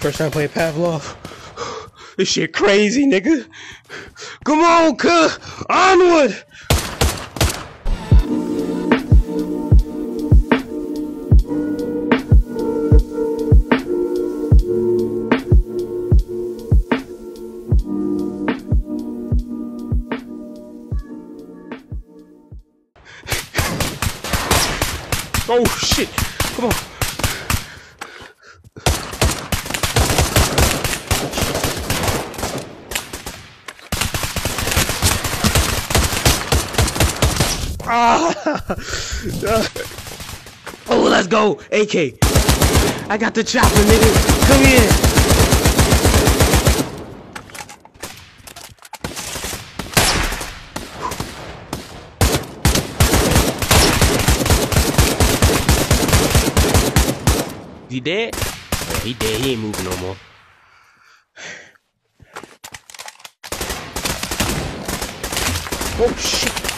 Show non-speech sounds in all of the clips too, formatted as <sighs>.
First time playing Pavlov. <sighs> This shit crazy, nigga. Come on, cuh. Onward. Oh shit! Come on. Ah! <laughs> oh, let's go, AK. I got the chopper, nigga. Come here. He dead? He dead. He ain't moving no more. Oh shit!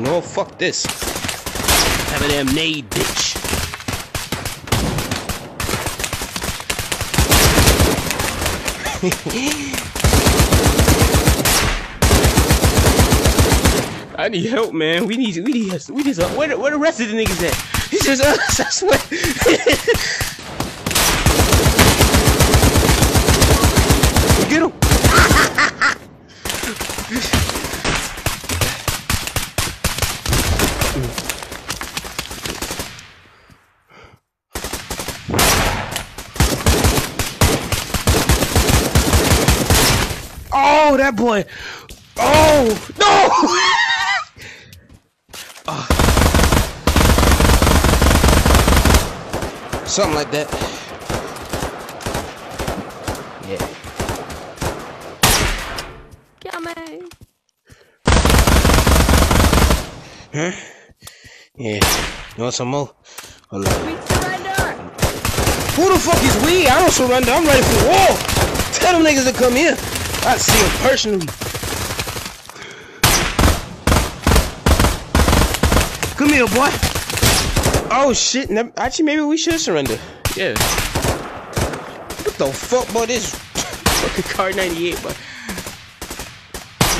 Know, fuck this. Have a damn nade, bitch. <laughs> I need help, man. We need, we need, we need. Where, where the rest of the niggas at? It's just us. I swear. <laughs> Get him. Oh, that boy. Oh, no. Ah. <laughs> Something like that. Yeah. Huh? Yeah. You want some more? Hold on. Who the fuck is we? I don't surrender. I'm ready for war. Tell them niggas to come here. I see them personally. Come here, boy. Oh shit. Actually, maybe we should surrender. Yeah. What the fuck, boy? This <laughs> fucking Kar 98, but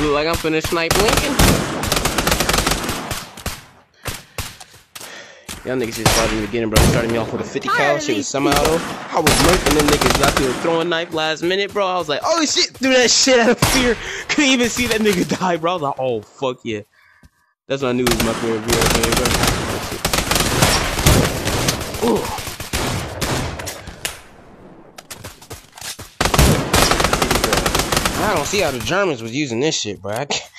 look like I'm finna snipe Lincoln. Y'all niggas just started in the beginning, bro. Started me off with a 50 cal. Shit was semi-auto. I was murking them niggas out there throwing knife last minute, bro. I was like, oh shit, threw that shit out of fear. <laughs> Couldn't even see that nigga die, bro. I was like, oh fuck yeah. That's when I knew was my favorite video game, bro. Ooh. I don't see how the Germans was using this shit, bro. I can't,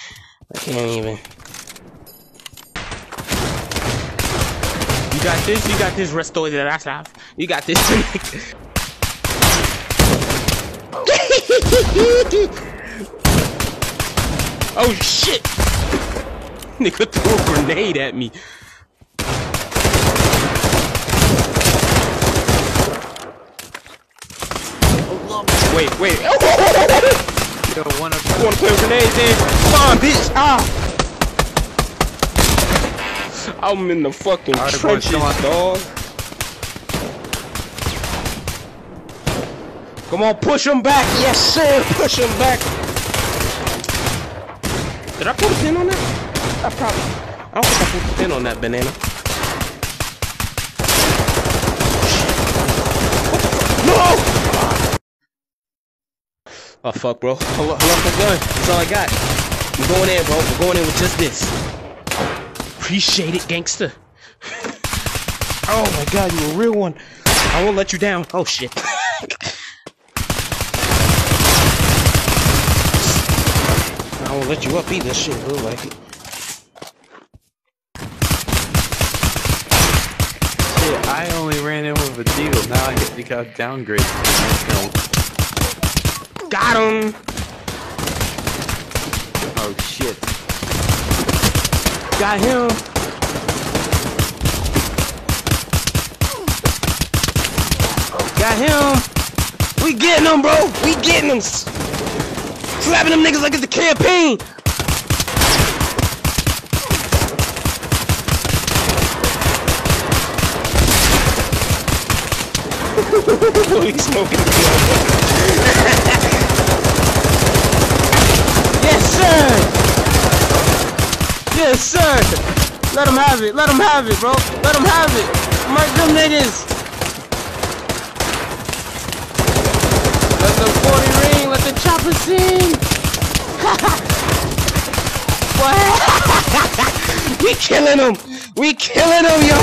I can't even. You got this, you got this resto de la Slav. You got this. <laughs> oh shit! Nigga threw a grenade at me. Wait, wait. <laughs> Yo, wanna play with grenades then? Come on, bitch! Ah! I'm in the fucking boys, trenches, on. dog. Come on, push him back! Yes, sir! Push him back! Did I put a pin on that? I probably... I don't think I put a pin on that banana. No! Oh fuck, bro. Hold up my gun. That's all I got. I'm going in, bro. We're going in with just this. Appreciate it, gangster. oh my god, you're a real one. I won't let you down. Oh shit. I won't let you up either. Shit, look like it. shit, I only ran in with a deal. Now I get to got downgraded. Got him. Oh shit. Got him. Got him. We getting them, bro. We getting them. Slapping them niggas like it's a campaign. <laughs> He's smoking. <laughs> yes, sir. Yes, sir. Let him have it. Let him have it, bro. Let him have it. Mark them niggas. Let the 40 ring. Let the chopper sing. <laughs> what? <laughs> we killing him. We killing him, yo.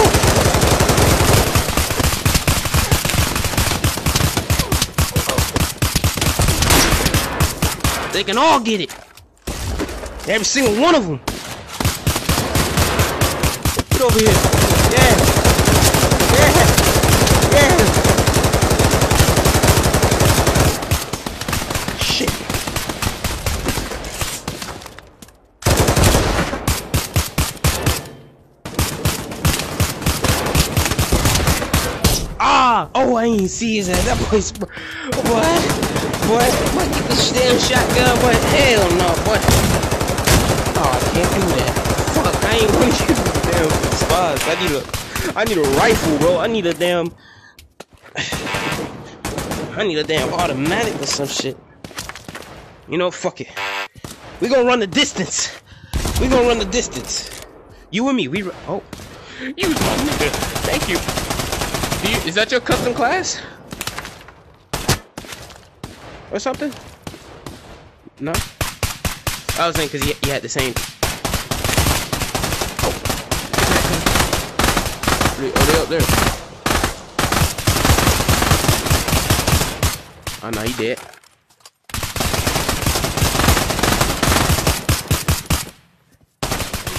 They can all get it. Every single one of them. Get over here. Yeah. Yeah. Yeah. Shit. Ah! Oh, I ain't see his. That boy's. What? What? What? Get this damn shotgun, boy. Hell no, boy. Oh, I can't do that. Fuck, I ain't use the damn. I need a. I need a rifle, bro. I need a damn. I need a damn automatic or some shit. You know, fuck it. We gonna run the distance. We gonna run the distance. You and me, we. Oh. You nigga. Thank you. You. Is that your custom class? Or something? No? I was saying because you, you had the same. They- Oh, they up there. Ah, oh, no, he dead.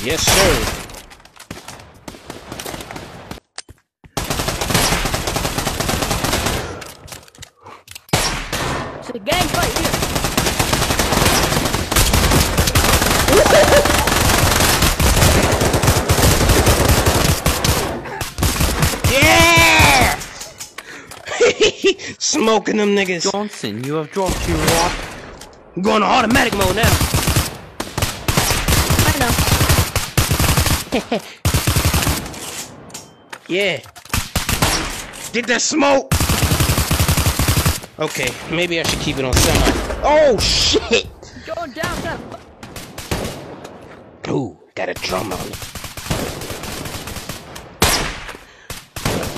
Yes, sir. It's a gang fight here. Yeah! <laughs> Smoking them niggas. Johnson, you have dropped your rock. I'm going to automatic mode now. I know. <laughs> Yeah. Get that smoke. Okay, maybe I should keep it on semi. Oh shit! Going down that. Ooh, got a drum on it.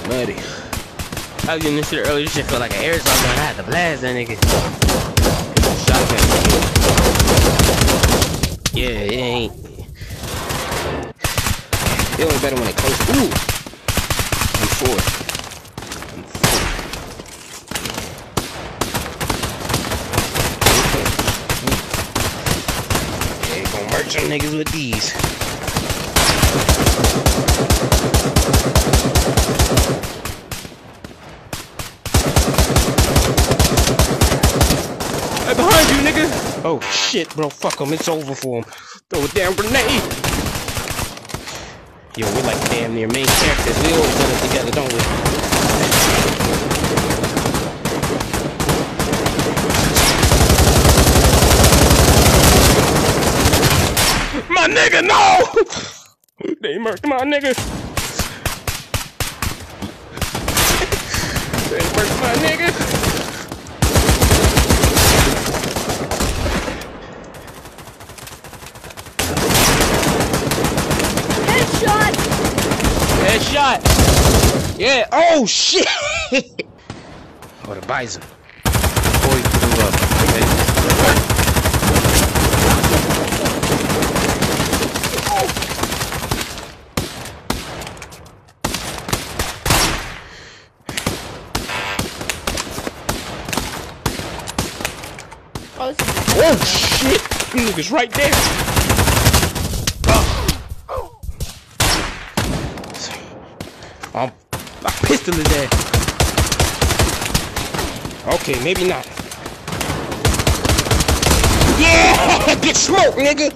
Buddy. I was getting this shit earlier. This shit felt like an airsoft gun. I had to blast that nigga. Shotgun. Yeah, it ain't. It only better when it close. Ooh. I'm four. I'm four. Yeah, gonna merch some niggas with these. Behind you, nigga! Oh shit, bro, fuck him, it's over for him. Throw a damn grenade! Yo, we're like damn near main characters. We always done it together, don't we? My nigga, no! <laughs> They murked my nigga. <laughs> they murked my nigga. Headshot! Headshot. Yeah. Oh shit. <laughs> oh, the bison. Boy blew up. Okay. Oh, Oh shit. Niggas right there. Oh. My pistol is there. Okay, maybe not. Yeah! <laughs> Get smoked, nigga!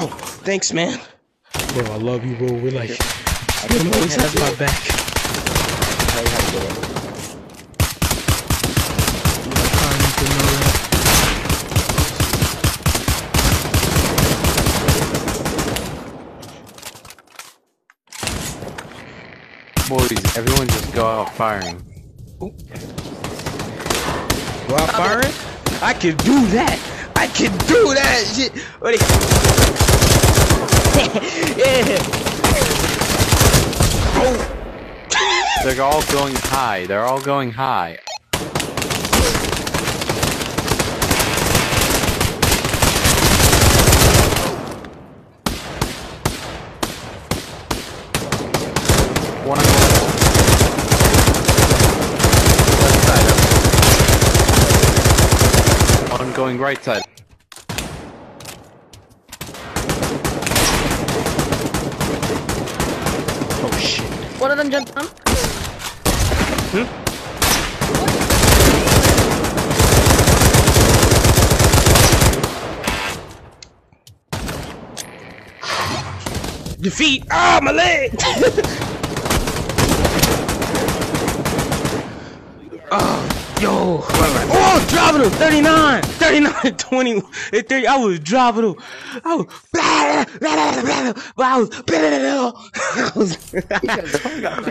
Oh, thanks, man. Bro, I love you, bro. We're like, you always has my back. Everyone just go out firing. Go out firing? I can do that. I can do that shit. What <laughs> yeah. Oh. They're all going high. They're all going high. Going right side. Oh shit. One of them jumped down. Defeat. Ah, my leg. <laughs> oh, yo. Oh, dropping him. 39, <laughs> 39, 20, and 30. I was dropping him. I was. Blah, blah, blah, blah, blah, I was. Blah, blah, blah, blah. I was. <laughs>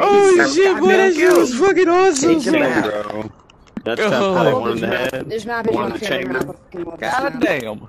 oh shit, boy, that shit was fucking awesome. Take him bro. out, bro. That's Oh. that probably one in the head. There's not One anyone in the chamber. camera. God damn.